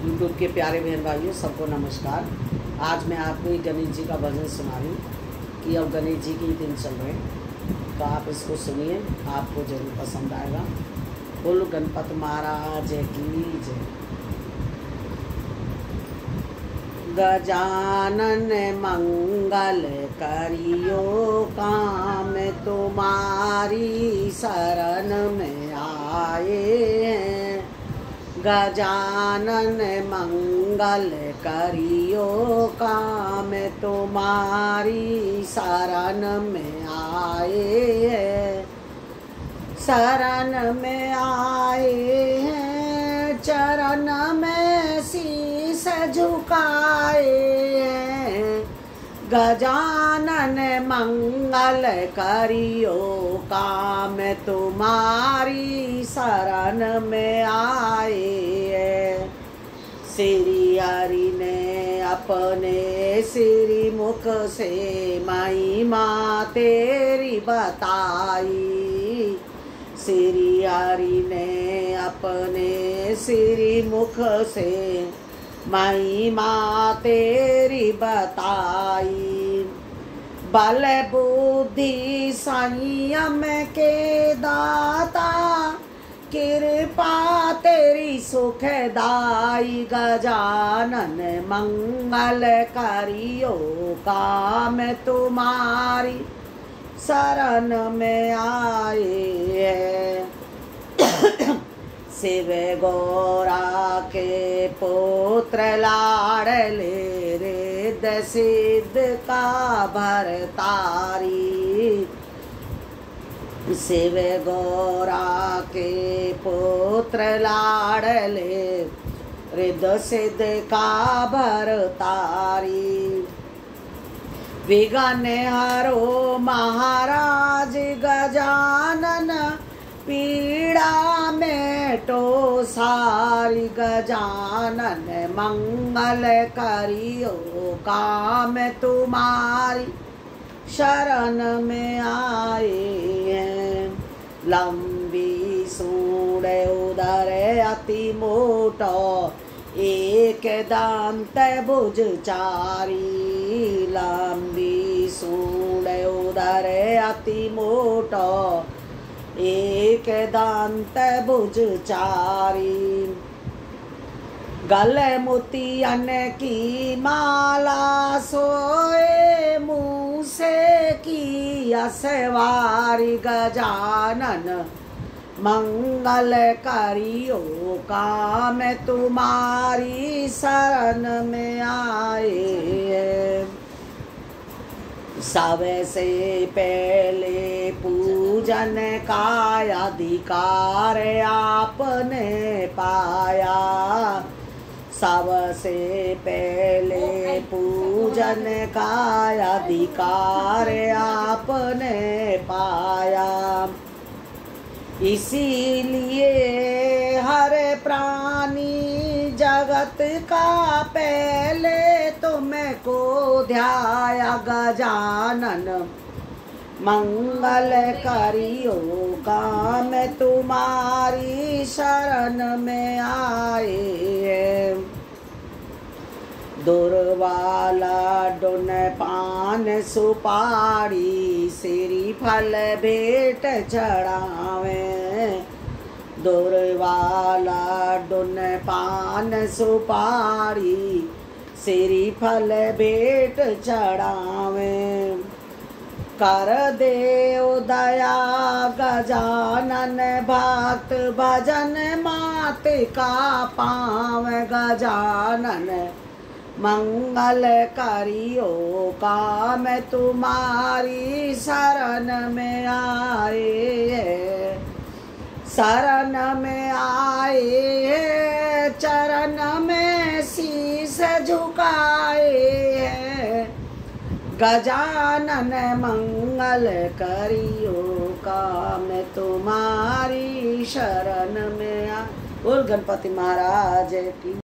YouTube के प्यारे बहन भाइयों सबको नमस्कार। आज मैं आपको एक गणेश जी का भजन सुना रही हूँ कि अब गणेश जी के दिन चल रहे हैं। तो आप इसको सुनिए, आपको ज़रूर पसंद आएगा। बोलो, गणपत महाराज की जय। गजानन मंगल करियो काम तुम्हारी शरण में आए। गजानन मंगल करियो काम तुम्हारी शरण में आए हैं। शरण में आए हैं, चरण में शीस झुकाए गजानन मंगल करियो काम तुम्हारी शरण में आए श्री हरि ने अपने श्री मुख से महिमा तेरी बताई। श्री हरि ने अपने श्री मुख से महिमा तेरी बताई। बल बुद्धि संयम के दाता, कृपा तेरी सुखदाई गजानन मंगल करियो काम तुम्हारी, शरण में आए शिव गौरा के पुत्र लाडले रे सिद्ध का भरतारी। शिव गौरा के पुत्र लाडले रिद सिद्ध का भरतारी। विघन हरो महाराज गजानन पीड़ा में तो सारी गजानन मंगल करियो काम तुम्हारी। शरण में आए हैं, लंबी सूढ़ उदर अति मोटो, एक दांत भुज चारी। लंबी सूढ़ उदर अति मोटो एक दांत भुज चारी। गल मोतियन की माला, सोए मुँह से की असवारी। गजानन, मंगल करियो काम तुम्हारी, शरण में आए सबसे पहले पूजन का अधिकार आपने पाया। सबसे पहले पूजन का अधिकार आपने पाया। इसीलिए हर प्राणी जगत का पहले तुमको ध्याया गजानन मंगल करियो काम तुम्हारी शरण में आए। दुर्वाला डुन पान सुपारी श्री फल भेंट चढ़ावे। दुर्वाला डुन पान सुपारी श्री फल भेंट चढ़ावे। कर देव दया, गजानन भक्त भजन मात का पाव गजानन। मंगल करियो काम तुम्हारी शरण में आए। शरण में आए गजानन मंगल करियो काम तुम्हारी शरण में आ। बोल गणपति महाराज की।